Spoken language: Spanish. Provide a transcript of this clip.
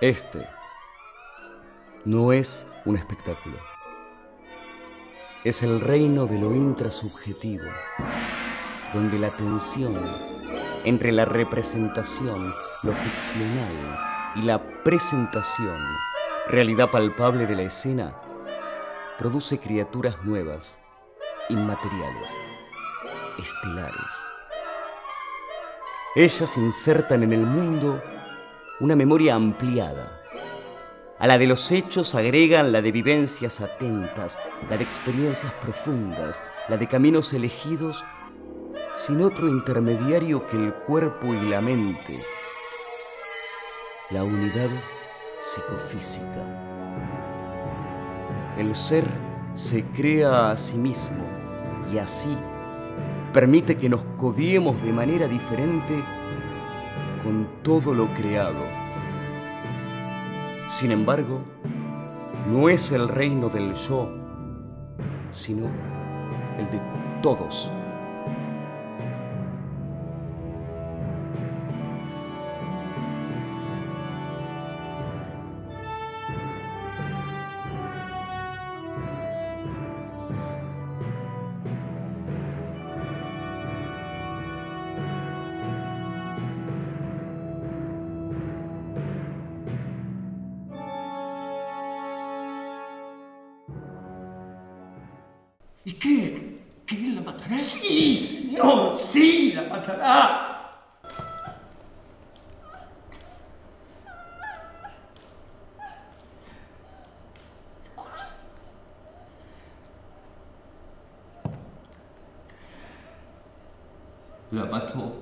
Este no es un espectáculo. Es el reino de lo intrasubjetivo, donde la tensión entre la representación, lo ficcional y la presentación, realidad palpable de la escena, produce criaturas nuevas, inmateriales, estelares. Ellas insertan en el mundo una memoria ampliada. A la de los hechos agregan la de vivencias atentas, la de experiencias profundas, la de caminos elegidos sin otro intermediario que el cuerpo y la mente, la unidad psicofísica. El ser se crea a sí mismo y así permite que nos codiemos de manera diferente con todo lo creado. Sin embargo, no es el reino del yo, sino el de todos. ¿Y qué? ¿Que él la matará? Sí, señor, sí, la matará. La mató